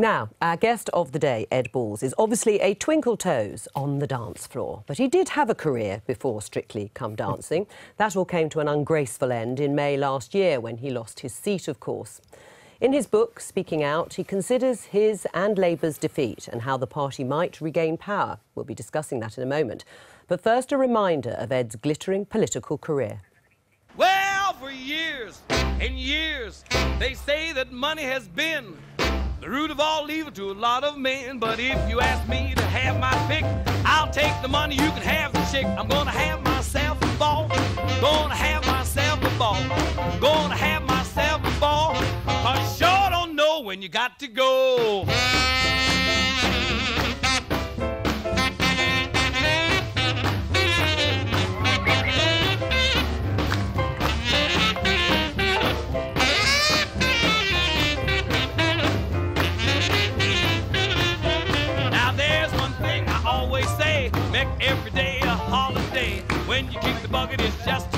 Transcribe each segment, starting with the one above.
Now, our guest of the day, Ed Balls, is obviously a twinkle toes on the dance floor, but he did have a career before Strictly Come Dancing. that all came to an ungraceful end in May last year when he lost his seat, of course. In his book, Speaking Out, he considers his and Labour's defeat and how the party might regain power. We'll be discussing that in a moment. But first, a reminder of Ed's glittering political career. Well, for years and years, they say that money has been the root of all evil to a lot of men. But if you ask me to have my pick, I'll take the money, you can have the chick. I'm gonna have myself a ball. Gonna have myself a ball. Gonna have myself a ball. Cause sure don't know when you got to go. Bucket, is just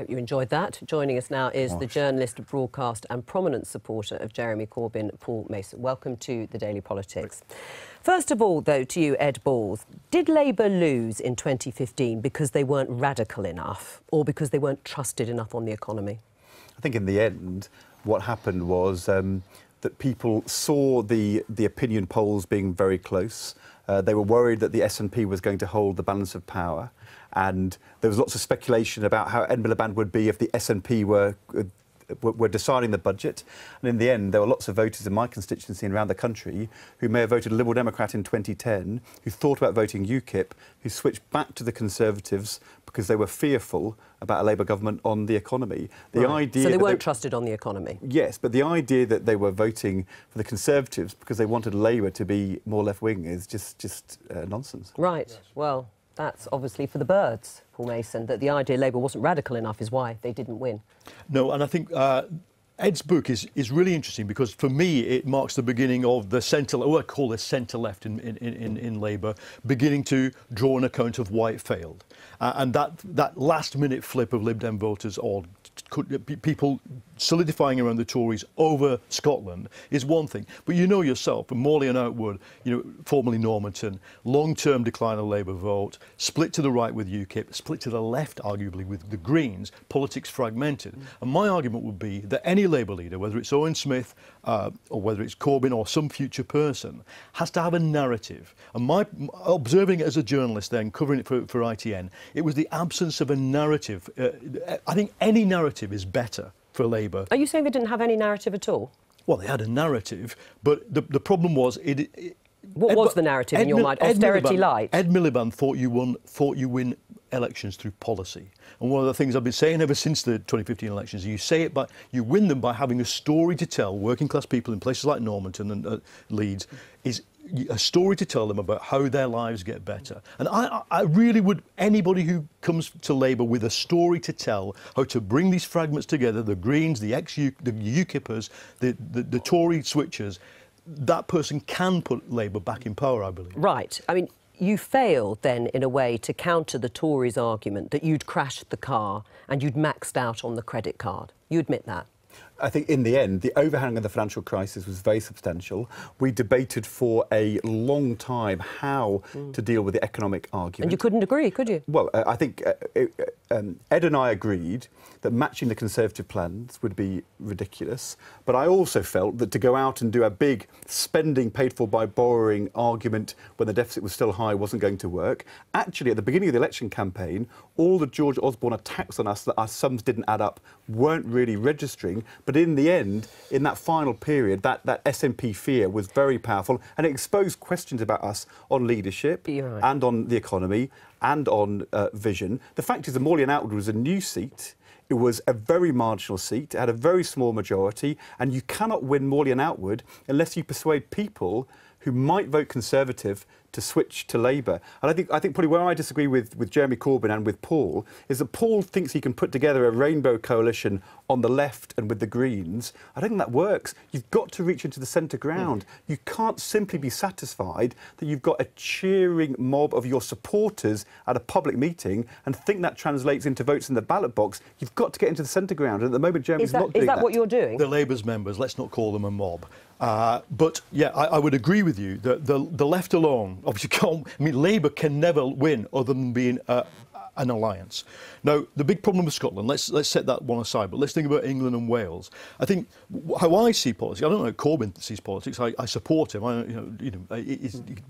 Hope you enjoyed that. Joining us now is the journalist, broadcast and prominent supporter of Jeremy Corbyn, Paul Mason. Welcome to the Daily Politics. First of all, though, to you, Ed Balls, did Labour lose in 2015 because they weren't radical enough or because they weren't trusted enough on the economy? I think in the end, what happened was um, that people saw the, the opinion polls being very close. Uh, they were worried that the SNP was going to hold the balance of power. And there was lots of speculation about how Ed Miliband would be if the SNP were uh, were deciding the budget. And in the end, there were lots of voters in my constituency and around the country who may have voted Liberal Democrat in 2010, who thought about voting UKIP, who switched back to the Conservatives because they were fearful about a Labour government on the economy. The right. idea so they weren't they, trusted on the economy. Yes, but the idea that they were voting for the Conservatives because they wanted Labour to be more left wing is just just uh, nonsense. Right. Yes. Well, that's obviously for the birds, Paul Mason, that the idea Labour wasn't radical enough is why they didn't win. No, and I think uh, Ed's book is, is really interesting because for me it marks the beginning of the centre, what I call the centre left in, in, in, in Labour, beginning to draw an account of why it failed. Uh, and that, that last minute flip of Lib Dem voters or could, people solidifying around the Tories over Scotland is one thing. But you know yourself, Morley and Outwood, you know, formerly Normanton, long-term decline of Labour vote, split to the right with UKIP, split to the left, arguably, with the Greens, politics fragmented. Mm. And my argument would be that any Labour leader, whether it's Owen Smith uh, or whether it's Corbyn or some future person, has to have a narrative. And my observing it as a journalist then, covering it for, for ITN, it was the absence of a narrative. Uh, I think any narrative is better for Labour. Are you saying they didn't have any narrative at all? Well, they had a narrative, but the, the problem was it, it what Ed, was the narrative Ed, in your mind? Austerity Miliband, light. Ed Miliband thought you won, thought you win elections through policy. And one of the things I've been saying ever since the 2015 elections, you say it by, you win them by having a story to tell working class people in places like Normanton and uh, Leeds, is a story to tell them about how their lives get better. And I, I really would, anybody who comes to Labour with a story to tell, how to bring these fragments together, the Greens, the ex the UKIPers, the, the, the Tory switchers, that person can put Labour back in power, I believe. Right. I mean, you failed then, in a way, to counter the Tories' argument that you'd crashed the car and you'd maxed out on the credit card. You admit that? I think in the end, the overhang of the financial crisis was very substantial. We debated for a long time how mm. to deal with the economic argument. And you couldn't agree, could you? Well, uh, I think uh, uh, um, Ed and I agreed that matching the Conservative plans would be ridiculous. But I also felt that to go out and do a big spending paid for by borrowing argument when the deficit was still high wasn't going to work. Actually, at the beginning of the election campaign, all the George Osborne attacks on us that our sums didn't add up weren't really registering. But in the end, in that final period, that, that SNP fear was very powerful and it exposed questions about us on leadership right. and on the economy and on uh, vision. The fact is that Morley and Outwood was a new seat. It was a very marginal seat. It had a very small majority. And you cannot win Morley and Outwood unless you persuade people who might vote Conservative to switch to Labour. And I think, I think probably where I disagree with, with Jeremy Corbyn and with Paul is that Paul thinks he can put together a rainbow coalition on the left and with the Greens. I don't think that works. You've got to reach into the centre ground. Mm. You can't simply be satisfied that you've got a cheering mob of your supporters at a public meeting and think that translates into votes in the ballot box. You've got to get into the centre ground. And at the moment, Jeremy's is that, not doing that. Is that, that what you're doing? The Labour's members, let's not call them a mob. Uh, but yeah, I, I, would agree with you that the, the left alone, obviously, can't, I mean, Labour can never win other than being uh, an alliance. Now, the big problem with Scotland, let's, let's set that one aside, but let's think about England and Wales. I think how I see politics, I don't know how Corbyn sees politics, I, I support him. I, you know, you know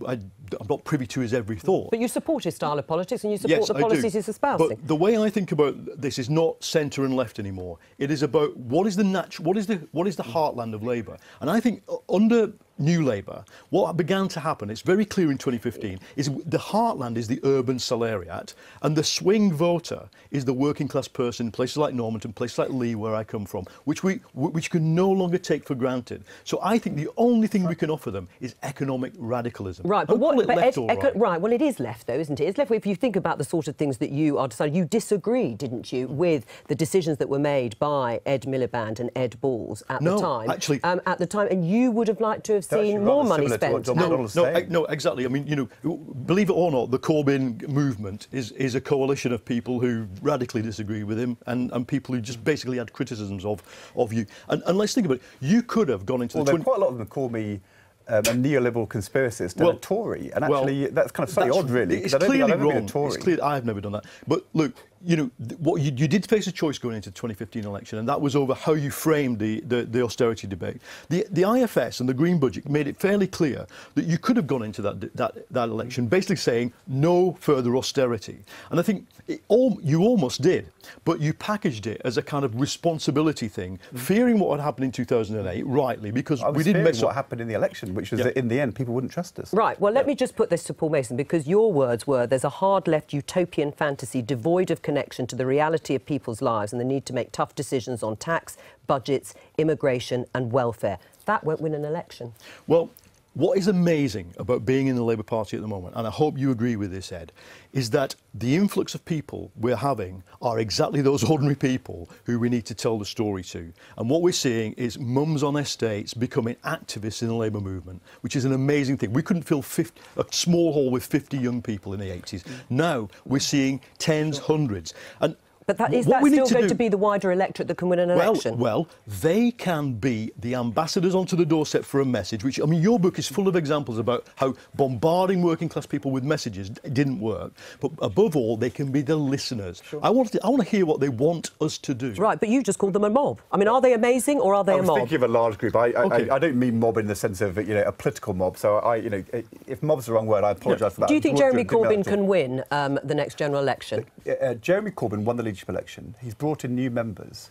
I, am not privy to his every thought. But you support his style of politics and you support yes, the policies he's espousing. But the way I think about this is not centre and left anymore. It is about what is the natural, what is the, what is the heartland of Labour? And I think under New Labour, what began to happen, it's very clear in 2015, is the heartland is the urban salariat and the swing voter is the working class person in places like Normanton, places like Leigh, where I come from, which we which can no longer take for granted. So I think the only thing we can offer them is economic radicalism. Right, but what? But ed, right. right. Well, it is left though, isn't it? It's left. If you think about the sort of things that you are deciding, you disagree, didn't you, with the decisions that were made by Ed Miliband and Ed Balls at no, the time. actually, um, at the time, and you would have liked to have seen more money spent. No, no, no, exactly. I mean, you know, believe it or not, the Corbyn movement is is a coalition of people who radically disagree with him and, and people who just basically had criticisms of, of you. And, and let's think about it. You could have gone into well, the... Well, quite a lot of them call me um, a neoliberal conspiracist and well, a Tory. And actually, well, that's kind of slightly odd, really. It's clearly wrong. It's clear, I've never done that. But look, you know, what you, you, did face a choice going into the 2015 election, and that was over how you framed the, the, the, austerity debate. The, the IFS and the Green Budget made it fairly clear that you could have gone into that, that, that election basically saying no further austerity. And I think all, you almost did, but you packaged it as a kind of responsibility thing, mm. fearing what had happened in 2008, rightly, because we didn't mess what happened in the election, which was yeah. that in the end people wouldn't trust us. Right, well, let yeah. me just put this to Paul Mason, because your words were there's a hard left utopian fantasy devoid of connection to the reality of people's lives and the need to make tough decisions on tax, budgets, immigration and welfare. That won't win an election. Well, what is amazing about being in the Labour Party at the moment, and I hope you agree with this, Ed, is that the influx of people we're having are exactly those ordinary people who we need to tell the story to. And what we're seeing is mums on estates becoming activists in the Labour movement, which is an amazing thing. We couldn't fill 50, a small hall with 50 young people in the 80s. Now we're seeing tens, hundreds. And but that, is what that still to going do, to be the wider electorate that can win an election? Well, they can be the ambassadors onto the doorstep for a message, which, I mean, your book is full of examples about how bombarding working class people with messages didn't work. But above all, they can be the listeners. Sure. I, want to, I want to hear what they want us to do. Right, but you just called them a mob. I mean, are they amazing or are they a mob? I was thinking of a large group. I, I, okay. I, I, don't mean mob in the sense of, you know, a political mob. So, I, you know, if mob's the wrong word, I apologise yeah. for that. Do you think Jeremy Corbyn can win um, the next general election? Uh, uh, Jeremy Corbyn won the leadership election. He's brought in new members.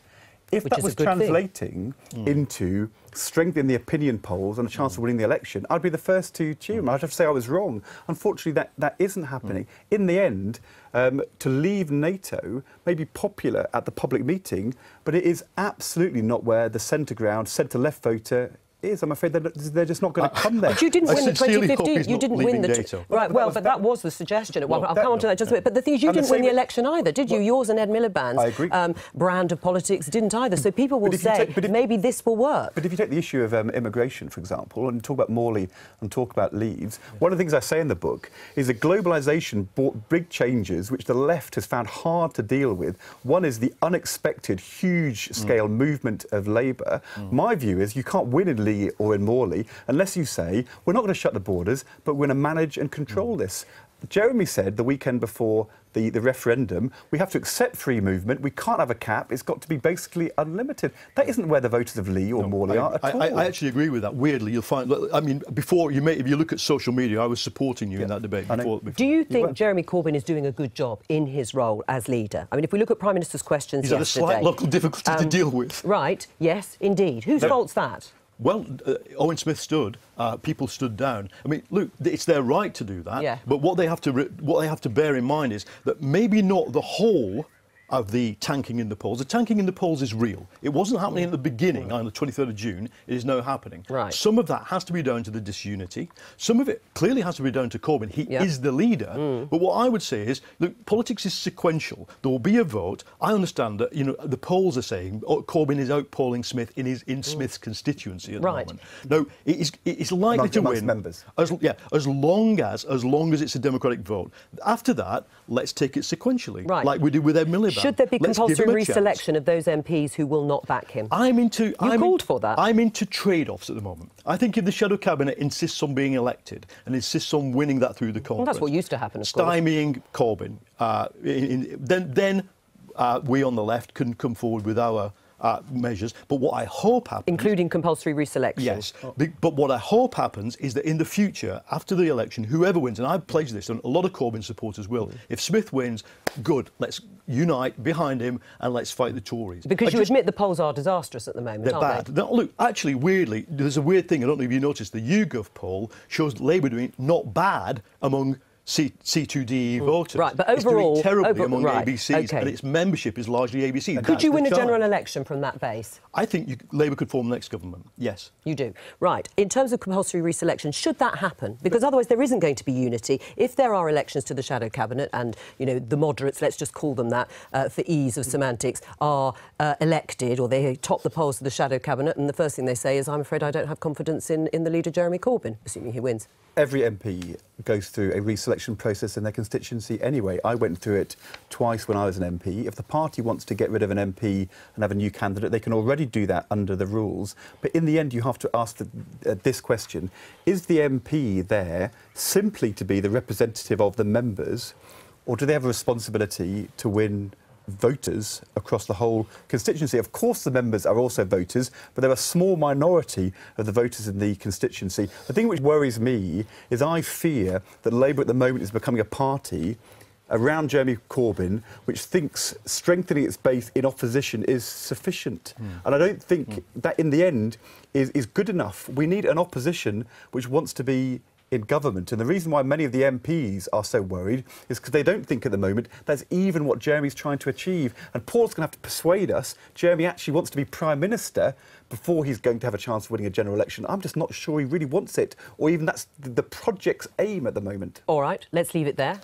If Which that was translating mm. into strengthening the opinion polls and a chance mm. of winning the election, I'd be the first to cheer him. Mm. I'd have to say I was wrong. Unfortunately, that, that isn't happening. Mm. In the end, um, to leave NATO may be popular at the public meeting, but it is absolutely not where the centre ground, centre left voter is. I'm afraid they're, they're just not going to come there. But you didn't I win the 2015. You didn't win leaving the data. right. Well, Well, was- but that- that was the suggestion. Well, Well, I'll that- come on to that just a bit. But the thing is, you And didn't win the election either, did you? Yours and Ed Miliband's I agree. Um, brand of politics didn't either. So people will But if you say take- but if- maybe this will work. But if you take the issue of um, immigration, for example, and talk about Morley and talk about Leaves, one of the things I say in the book is that globalisation brought big changes which the left has found hard to deal with. One is the unexpected, huge-scale movement of Labour. My view is you can't win in Leigh or in Morley unless you say we're not going to shut the borders, but we're going to manage and control this. Jeremy said the weekend before the, the referendum, we have to accept free movement. We can't have a cap. It's got to be basically unlimited. That isn't where the voters of Leigh or Morley I, are at I, all. I, I actually agree with that. Weirdly, you'll find. I mean, before you may, if you look at social media, I was supporting you in that debate. Before, before. Do you think were. Jeremy Corbyn is doing a good job in his role as leader? I mean, if we look at Prime Minister's questions He's had a slight local difficulty to um, deal with. Right? Yes, indeed. Whose fault's that? Well, uh, Owen Smith stood. Uh, people stood down. I mean, look, it's their right to do that. Yeah. But what they have to what they have to bear in mind is that maybe not the whole of the tanking in the polls. The tanking in the polls is real. It wasn't happening at the beginning on the 23rd of June. It is now happening. Right. Some of that has to be down to the disunity. Some of it clearly has to be down to Corbyn. He Yeah. is the leader. Mm. But what I would say is, look, politics is sequential. There will be a vote. I understand that you know the polls are saying oh, Corbyn is outpolling Smith in his in mm. Smith's constituency at Right. the moment. No, it is it is likely Among- to amongst win members. As, yeah, as long as as long as it's a democratic vote. After that, let's take it sequentially, Right. like we did with Ed Miliband. Should there be Let's compulsory reselection of those MPs who will not back him? I'm into. I'm in- called for that. I'm into trade-offs at the moment. I think if the shadow cabinet insists on being elected and insists on winning that through the conference, that's what used to happen, of course. stymieing Corbyn, uh, in, in, then then uh, we on the left can come forward with our uh, measures. But what I hope happens. Including compulsory reselection. Yes, but what I hope happens is that in the future, after the election, whoever wins, and I pledge this, and a lot of Corbyn supporters will, if Smith wins, good, let's unite behind him and let's fight the Tories. Because I you just- admit the polls are disastrous at the moment, they're aren't bad. they? Look, actually, weirdly, there's a weird thing. I don't know if you noticed. The YouGov poll shows Labour doing not bad among C, C2DE voters. Right, but overall... It's doing terribly over- among right, ABCs, okay. and its membership is largely ABC. Could That's you win a challenge. general election from that base? I think you, Labour could form the next government. Yes. You do. Right. In terms of compulsory reselection, should that happen? Because otherwise there isn't going to be unity. If there are elections to the shadow cabinet and, you know, the moderates, let's just call them that uh, for ease of semantics, are uh, elected or they top the polls to the shadow cabinet and the first thing they say is, I'm afraid I don't have confidence in, in the leader, Jeremy Corbyn, assuming he wins. Every MP goes through a reselection process in their constituency anyway. I went through it twice when I was an MP. If the party wants to get rid of an MP and have a new candidate, they can already do that under the rules. But in the end, you have to ask the, uh, this question Is the MP there simply to be the representative of the members, or do they have a responsibility to win? Voters across the whole constituency. Of course, the members are also voters, but they're a small minority of the voters in the constituency. The thing which worries me is I fear that Labour at the moment is becoming a party around Jeremy Corbyn, which thinks strengthening its base in opposition is sufficient. Hmm. And I don't think hmm. that in the end is, is good enough. We need an opposition which wants to be in government. And the reason why many of the MPs are so worried is because they don't think at the moment that's even what Jeremy's trying to achieve. And Paul's going to have to persuade us Jeremy actually wants to be Prime Minister before he's going to have a chance of winning a general election. I'm just not sure he really wants it, or even that's the project's aim at the moment. All right, let's leave it there.